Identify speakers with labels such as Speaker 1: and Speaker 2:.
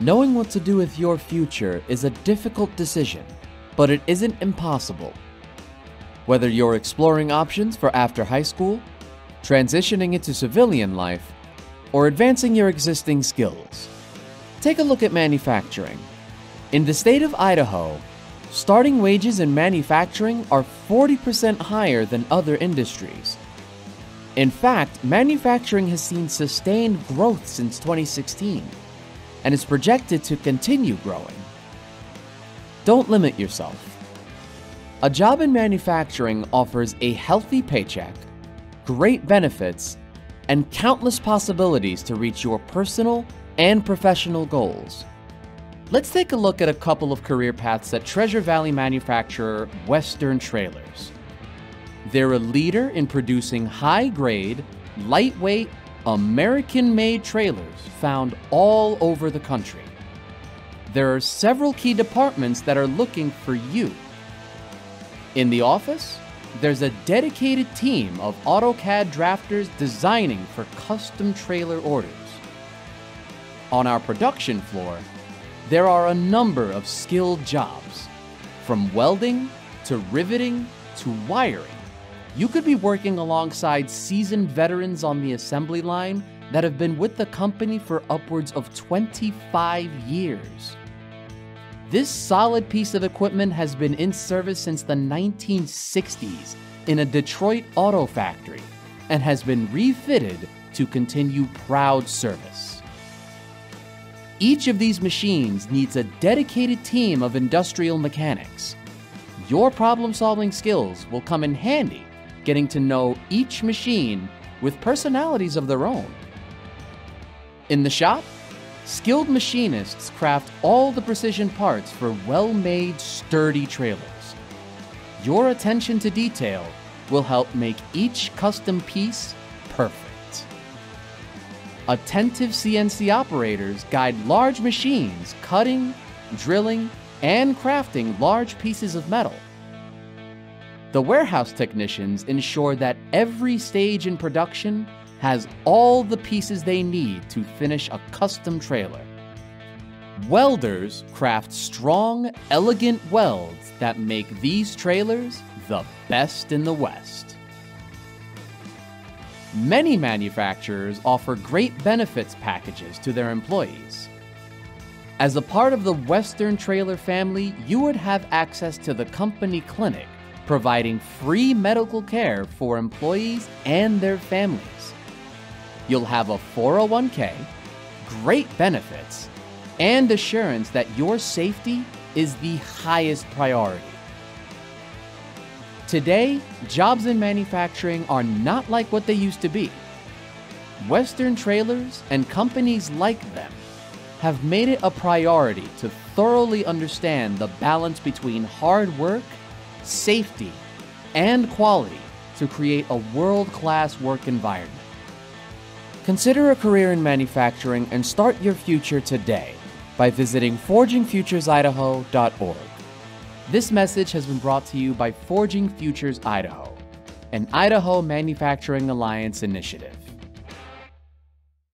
Speaker 1: Knowing what to do with your future is a difficult decision, but it isn't impossible. Whether you're exploring options for after high school, transitioning into civilian life, or advancing your existing skills, take a look at manufacturing. In the state of Idaho, starting wages in manufacturing are 40% higher than other industries. In fact, manufacturing has seen sustained growth since 2016 and is projected to continue growing. Don't limit yourself. A job in manufacturing offers a healthy paycheck, great benefits, and countless possibilities to reach your personal and professional goals. Let's take a look at a couple of career paths at Treasure Valley manufacturer Western Trailers. They're a leader in producing high grade, lightweight, American made trailers found all over the country. There are several key departments that are looking for you. In the office, there's a dedicated team of AutoCAD drafters designing for custom trailer orders. On our production floor, there are a number of skilled jobs, from welding to riveting to wiring. You could be working alongside seasoned veterans on the assembly line that have been with the company for upwards of 25 years. This solid piece of equipment has been in service since the 1960s in a Detroit auto factory and has been refitted to continue proud service. Each of these machines needs a dedicated team of industrial mechanics. Your problem solving skills will come in handy getting to know each machine with personalities of their own. In the shop, skilled machinists craft all the precision parts for well made, sturdy trailers. Your attention to detail will help make each custom piece perfect. Attentive CNC operators guide large machines cutting, drilling, and crafting large pieces of metal. The warehouse technicians ensure that every stage in production has all the pieces they need to finish a custom trailer. Welders craft strong, elegant welds that make these trailers the best in the West. Many manufacturers offer great benefits packages to their employees. As a part of the Western Trailer family, you would have access to the company clinic, providing free medical care for employees and their families. You'll have a 401k, great benefits, and assurance that your safety is the highest priority. Today, jobs in manufacturing are not like what they used to be. Western trailers and companies like them have made it a priority to thoroughly understand the balance between hard work, safety, and quality to create a world class work environment. Consider a career in manufacturing and start your future today by visiting forgingfuturesidaho.org. This message has been brought to you by Forging Futures Idaho, an Idaho Manufacturing Alliance initiative.